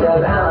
Yeah.